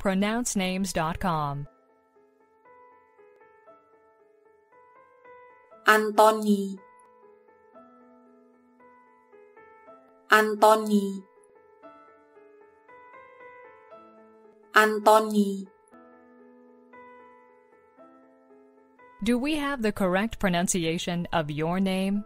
pronouncenames.com. Antony. Antony. Antony. Do we have the correct pronunciation of your name?